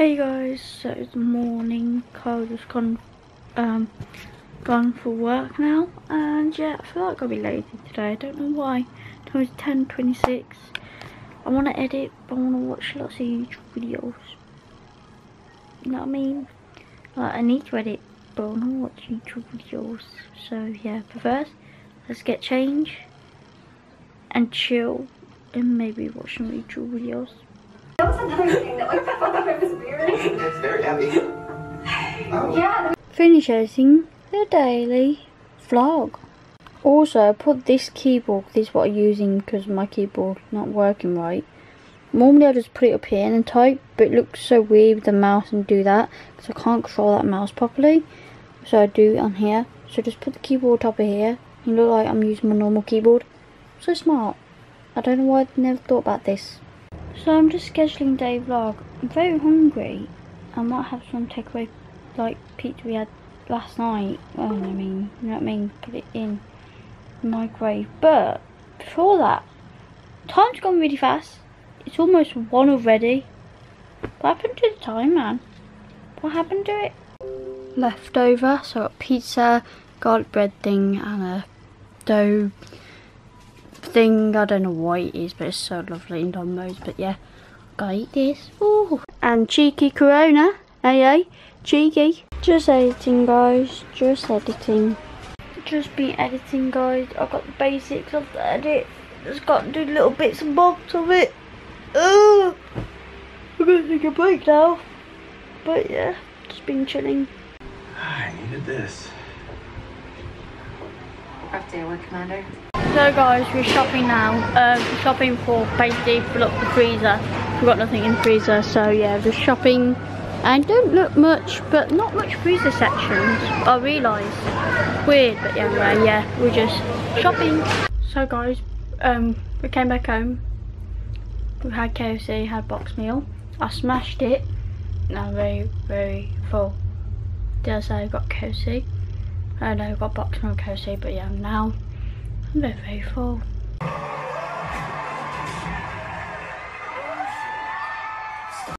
Hey guys, so it's morning. Kyle just gone, um, gone for work now, and yeah, I feel like I'll be lazy today. I don't know why. Time is 10:26. I want to edit, but I want to watch lots of YouTube videos. You know what I mean? Like, I need to edit, but I want to watch YouTube videos. So yeah, but first, let's get change and chill, and maybe watch some YouTube videos. That was another thing that like I was weird. It's very heavy. Yeah. Finish editing the daily vlog. Also, I put this keyboard, this is what I'm using because my keyboard not working right. Normally I just put it up here and type, but it looks so weird with the mouse and do that because I can't control that mouse properly. So I do it on here. So just put the keyboard top of here. You look like I'm using my normal keyboard. So smart. I don't know why I never thought about this. So I'm just scheduling day vlog. I'm very hungry. I might have some takeaway like pizza we had last night. Well, I mean, you know what I mean? Put it in the microwave. But before that, time's gone really fast. It's almost one already. What happened to the time, man? What happened to it? Leftover, so pizza, garlic bread thing, and a dough thing. I don't know what it is, but it's so lovely in Domino's. But yeah, gotta eat this. Ooh. And cheeky Corona. Hey, hey, cheeky. Just editing, guys. Just editing. Just been editing, guys. I've got the basics of the edit. Just got to do little bits and bobs of it. Ugh. I'm gonna take a break now. But yeah, just been chilling. I needed this. Rough day at work, Commander. So guys, we're shopping now. Um, shopping for basically fill up the freezer. We've got nothing in the freezer, so yeah, we're shopping. And don't look much, but not much freezer sections. I realise. Weird, but yeah, anyway, yeah, we're just shopping. So guys, um, we came back home. We had KFC, had box meal. I smashed it. Now very, very full. Did I say I got KFC? I know I got box meal KFC, but yeah, now I'm very, very full.